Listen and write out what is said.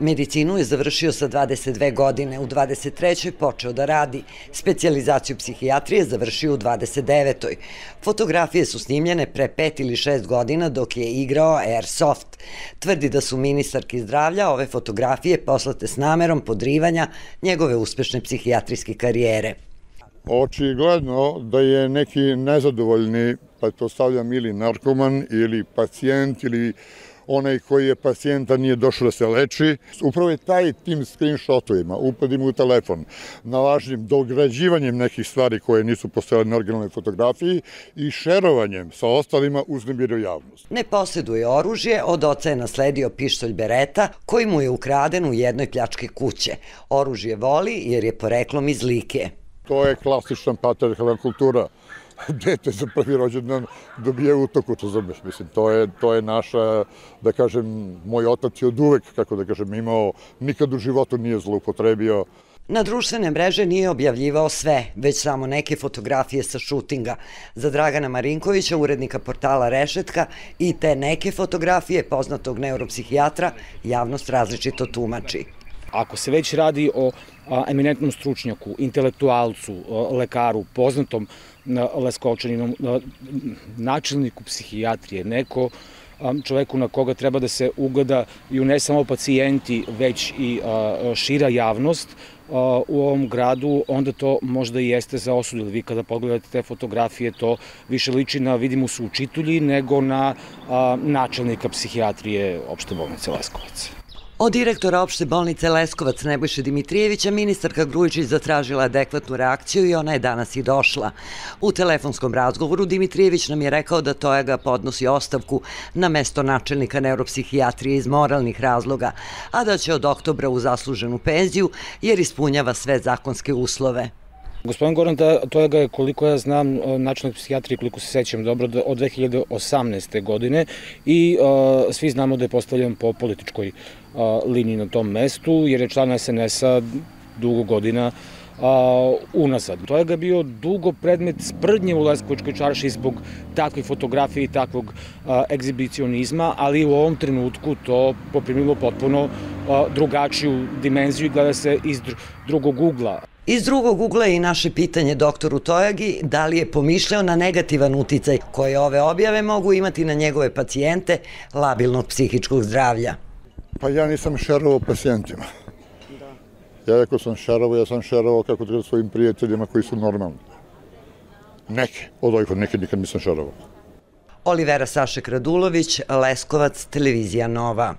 Medicinu je završio sa 22 godine, u 23. počeo da radi. Specijalizaciju psihijatrije završio u 29. Fotografije su snimljene pre 5 ili 6 godina dok je igrao Airsoft. Tvrdi da su ministarki zdravlja ove fotografije poslate s namerom podrivanja njegove uspešne psihijatrijske karijere. Očigledno da je neki nezadovoljni, pa to stavljam ili narkoman ili pacijent ili onaj koji je pacijenta nije došao da se leči. Upravo je taj tim screenshotovima, upadim u telefon, nalažnjim dograđivanjem nekih stvari koje nisu postojale na originalnoj fotografiji i šerovanjem sa ostalima uznemirio javnost. Ne posjeduje oružje, od oca je nasledio pištolj Bereta koji mu je ukraden u jednoj pljačke kuće. Oružje voli jer je poreklom iz Like. To je klasična patriarchalna kultura dete za prvi rođendan dobije utoku, to zoveš, mislim, to je, to je naša, da kažem, moj otac je od uvek, kako da kažem, imao, nikad u životu nije zloupotrebio. Na društvene mreže nije objavljivao sve, već samo neke fotografije sa šutinga. Za Dragana Marinkovića, urednika portala Rešetka, i te neke fotografije poznatog neuropsihijatra javnost različito tumači. Ako se već radi o eminentnom stručnjaku, intelektualcu, lekaru, poznatom Leskovčaninom, načelniku psihijatrije, neko čoveku na koga treba da se ugleda i ne samo pacijenti, već i šira javnost u ovom gradu, onda to možda i jeste za osudu. Vi kada pogledate te fotografije, to više liči na, vidimo, su učitulji, nego na načelnika psihijatrije opšte bolnice Leskovac. Od direktora opšte bolnice Leskovac Nebojše Dimitrijevića ministarka Grujičić zatražila adekvatnu reakciju i ona je danas i došla. U telefonskom razgovoru Dimitrijević nam je rekao da Tojaga podnosi ostavku na mesto načelnika neuropsihijatrije iz moralnih razloga, a da će od oktobra u zasluženu penziju jer ispunjava sve zakonske uslove. Gospodin Goran Tojaga je, koliko ja znam, načelnik psihijatrije, koliko se sećam dobro, od 2018. godine i uh, svi znamo da je postavljen po političkoj uh, liniji na tom mestu, jer je član SNS-a dugo godina a, unazad. To je ga bio dugo predmet sprdnje u Leskovičkoj čarši zbog takvih fotografije i takvog a, egzibicionizma, ali u ovom trenutku to poprimilo potpuno a, drugačiju dimenziju i gleda se iz drugog ugla. Iz drugog ugla je i naše pitanje doktoru Tojagi da li je pomišljao na negativan uticaj koje ove objave mogu imati na njegove pacijente labilnog psihičkog zdravlja. Pa ja nisam šerovao pacijentima. Ja ako sam šerovao, ja sam šerovao kako treba svojim prijateljima koji su normalni. Neke, od ovih neke nikad nisam šerovao. Olivera Sašek Radulović, Leskovac, Televizija Nova.